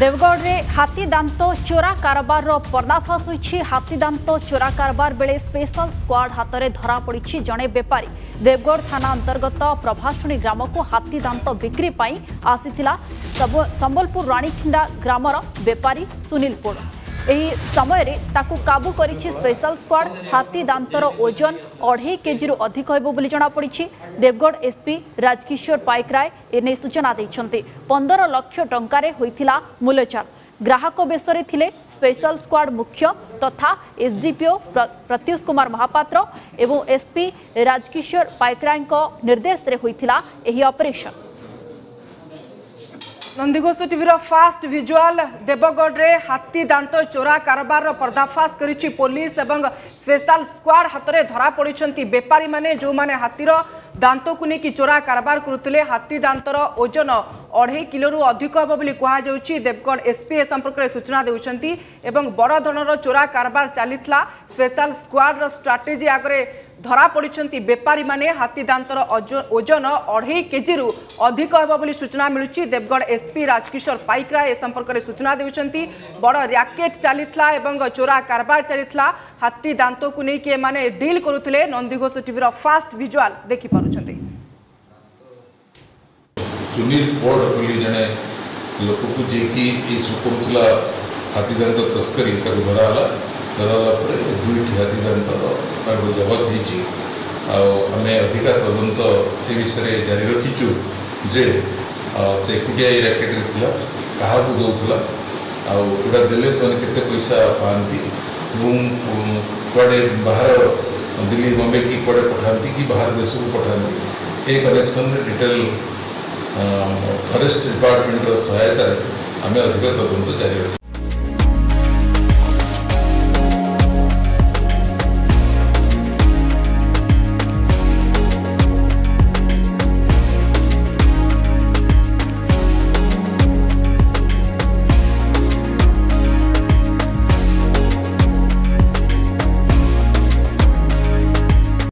ଦେବଗଡ଼ରେ ହାତୀଦାନ୍ତ ଚୋରା କାରବାରର ପର୍ଦ୍ଦାଫାଶ ହୋଇଛି ହାତୀଦାନ୍ତ ଚୋରା କାରବାର ବେଳେ ସ୍ପେଶାଲ ସ୍କ୍ୱାଡ୍ ହାତରେ ଧରାପଡ଼ିଛି ଜଣେ ବେପାରୀ ଦେବଗଡ଼ ଥାନା ଅନ୍ତର୍ଗତ ପ୍ରଭାସୁଣୀ ଗ୍ରାମକୁ ହାତୀଦାନ୍ତ ବିକ୍ରି ପାଇଁ ଆସିଥିଲା ସମ୍ବଲପୁର ରାଣୀଖିଣ୍ଡା ଗ୍ରାମର ବେପାରୀ ସୁନିଲ ପୋଡ଼ ଏହି ସମୟରେ ତାକୁ କାବୁ କରିଛି ସ୍ପେଶାଲ ସ୍କ୍ୱାଡ୍ ହାତୀ ଦାନ୍ତର ଓଜନ ଅଢ଼େଇ କେଜିରୁ ଅଧିକ ହେବ ବୋଲି ଜଣାପଡ଼ିଛି ଦେବଗଡ଼ ଏସ୍ପି ରାଜକିଶୋର ପାଇକରାୟ ଏନେଇ ସୂଚନା ଦେଇଛନ୍ତି ପନ୍ଦର ଲକ୍ଷ ଟଙ୍କାରେ ହୋଇଥିଲା ମୂଲଚାଲ ଗ୍ରାହକ ବେଶରେ ଥିଲେ ସ୍ପେଶାଲ ସ୍କ୍ୱାଡ୍ ମୁଖ୍ୟ ତଥା ଏସ୍ଡିପିଓ ପ୍ରତ୍ୟୁଷ କୁମାର ମହାପାତ୍ର ଏବଂ ଏସ୍ପି ରାଜକିଶୋର ପାଇକରାୟଙ୍କ ନିର୍ଦ୍ଦେଶରେ ହୋଇଥିଲା ଏହି ଅପରେସନ୍ নন্দীঘোষ টিভির ফাস্ট ভিজুয়াল দেবগড়ে হাতি দাঁত চোরা কারবার পর্দাফাশ করেছে পুলিশ এবং স্পেশাল স্কোয়াড হাতরে ধরা পড়ছেন বেপারী মানে যে হাতির দাঁতকু নিয়ে চোরা কারবার করুলে হাতি দাঁতর ওজন অড়াই কিলোর অধিক হব বলে কুহযাচ্ছে দেবগড় এসপি এ সম্পর্কের সূচনা দেছেন এবং বড় ধরনের চোরা কারবার চাল স্পেশাল স্কোয়াডর স্ট্রাটেজি আগে धरा पड़ते बेपारी मैंने हाथी दातर ओजन अढ़े के जी अधिक होगा सूचना मिलूँ देवगढ़ एसपी राजकिशोर पाइकरा ए संपर्क में सूचना देखते बड़ रैकेट चली चोरा कारबार चलता हाथी दात को लेकिन डिल करुले नंदीघोष टीर फास्ट भिजुआल देखिपुर लोक को जेकि ये हाथी दात तस्करी धराला फेरलापर दुईट अधिकांत जबत होमें अधिक तदंत यह विषय जारी रखीचु जे से कुटियाई रैकेट थिला कहा को दौला आगे देते पैसा पाती कड़े बाहर दिल्ली बम्बे कि कड़े पठाती कि बाहर देश को पठाती ए कनेक्शन डिटेल फरेस्ट डिपार्टमेंट सहायत आम अधिक तदंत जारी रख